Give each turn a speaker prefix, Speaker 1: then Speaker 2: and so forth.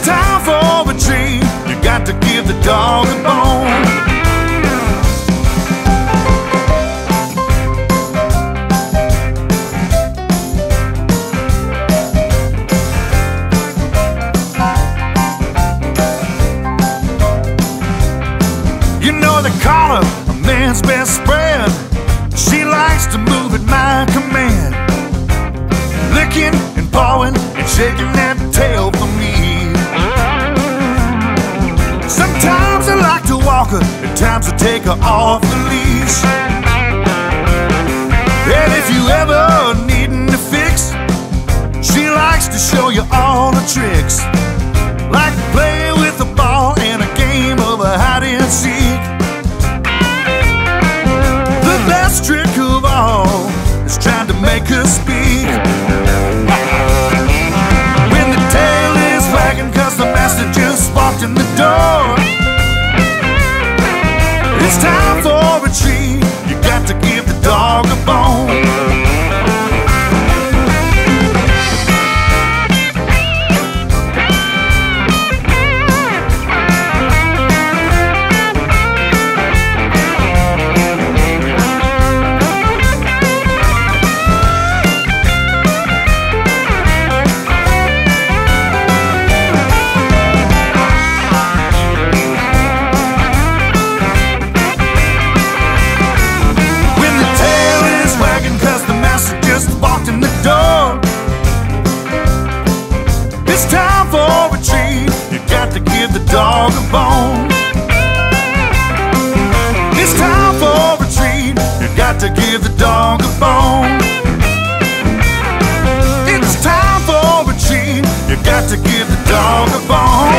Speaker 1: time for a treat. You got to give the dog a bone. You know they call her a man's best friend. She likes to move at my command, licking and pawing and shaking times I take her off the leash. And if you ever needin' a fix, she likes to show you all the tricks. Like to play with a ball and a game of a hide and seek. The best trick of all is trying to make her speak. When the tail is wagging cause the master just walked in the door. Dog a bone. It's time for a treat. You got to give the dog a bone. It's time for a treat. You got to give the dog a bone.